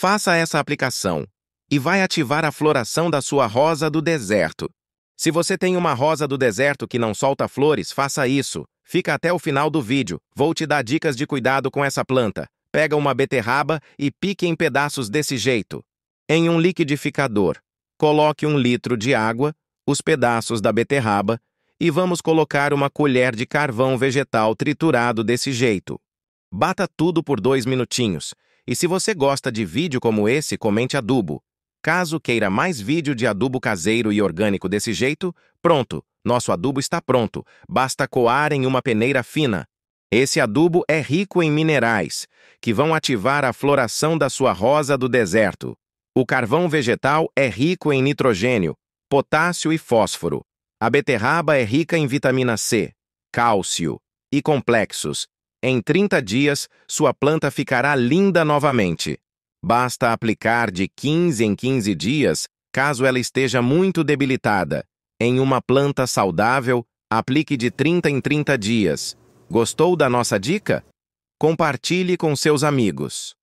Faça essa aplicação e vai ativar a floração da sua rosa do deserto. Se você tem uma rosa do deserto que não solta flores, faça isso. Fica até o final do vídeo. Vou te dar dicas de cuidado com essa planta. Pega uma beterraba e pique em pedaços desse jeito. Em um liquidificador, coloque um litro de água, os pedaços da beterraba e vamos colocar uma colher de carvão vegetal triturado desse jeito. Bata tudo por dois minutinhos. E se você gosta de vídeo como esse, comente adubo. Caso queira mais vídeo de adubo caseiro e orgânico desse jeito, pronto, nosso adubo está pronto, basta coar em uma peneira fina. Esse adubo é rico em minerais, que vão ativar a floração da sua rosa do deserto. O carvão vegetal é rico em nitrogênio, potássio e fósforo. A beterraba é rica em vitamina C, cálcio e complexos. Em 30 dias, sua planta ficará linda novamente. Basta aplicar de 15 em 15 dias, caso ela esteja muito debilitada. Em uma planta saudável, aplique de 30 em 30 dias. Gostou da nossa dica? Compartilhe com seus amigos.